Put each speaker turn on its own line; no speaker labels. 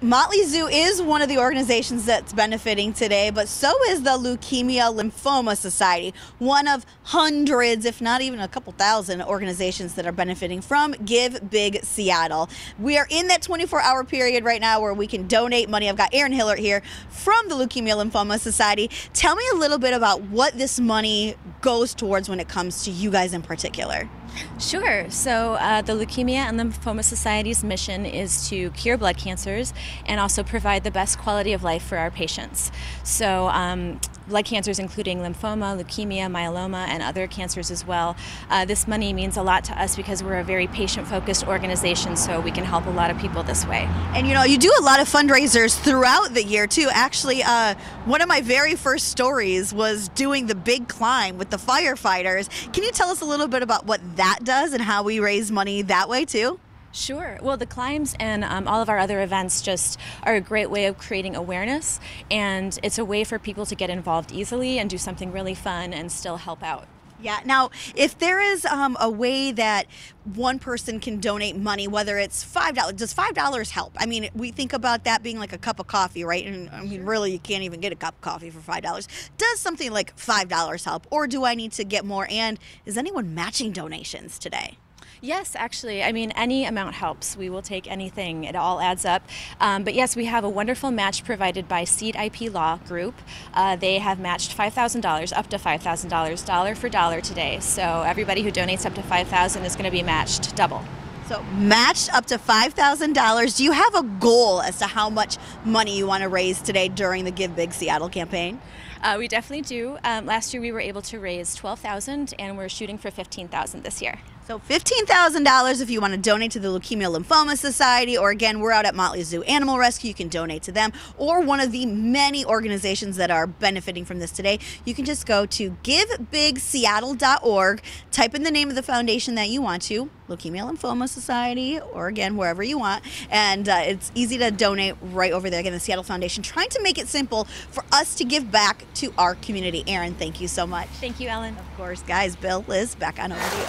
Motley Zoo is one of the organizations that's benefiting today, but so is the Leukemia Lymphoma Society, one of hundreds, if not even a couple thousand organizations that are benefiting from Give Big Seattle. We are in that 24 hour period right now where we can donate money. I've got Erin Hillert here from the Leukemia Lymphoma Society. Tell me a little bit about what this money goes towards when it comes to you guys in particular.
Sure. So, uh, the Leukemia and Lymphoma Society's mission is to cure blood cancers and also provide the best quality of life for our patients. So, um, blood cancers including lymphoma, leukemia, myeloma, and other cancers as well. Uh, this money means a lot to us because we're a very patient focused organization, so we can help a lot of people this way.
And you know, you do a lot of fundraisers throughout the year too. Actually, uh, one of my very first stories was doing the big climb with the firefighters. Can you tell us a little bit about what that does and how we raise money that way too?
Sure. Well, the climbs and um, all of our other events just are a great way of creating awareness, and it's a way for people to get involved easily and do something really fun and still help out.
Yeah. Now, if there is um, a way that one person can donate money, whether it's five dollars, does five dollars help? I mean, we think about that being like a cup of coffee, right? And I mean, really, you can't even get a cup of coffee for five dollars. Does something like five dollars help, or do I need to get more? And is anyone matching donations today?
Yes, actually. I mean, any amount helps. We will take anything. It all adds up. Um, but yes, we have a wonderful match provided by Seed IP Law Group. Uh, they have matched $5,000, up to $5,000, dollar for dollar today. So everybody who donates up to 5000 is going to be matched double.
So matched up to $5,000. Do you have a goal as to how much money you want to raise today during the Give Big Seattle campaign?
Uh, we definitely do. Um, last year we were able to raise 12,000 and we're shooting for 15,000 this year.
So $15,000 if you want to donate to the Leukemia Lymphoma Society, or again, we're out at Motley Zoo Animal Rescue. You can donate to them, or one of the many organizations that are benefiting from this today. You can just go to givebigseattle.org, type in the name of the foundation that you want to, Leukemia Lymphoma Society, or again, wherever you want. And uh, it's easy to donate right over there. Again, the Seattle Foundation, trying to make it simple for us to give back to our community. Erin, thank you so much.
Thank you, Ellen.
Of course, guys, Bill, Liz, back on over to you.